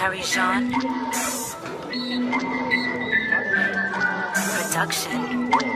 carries on. Production.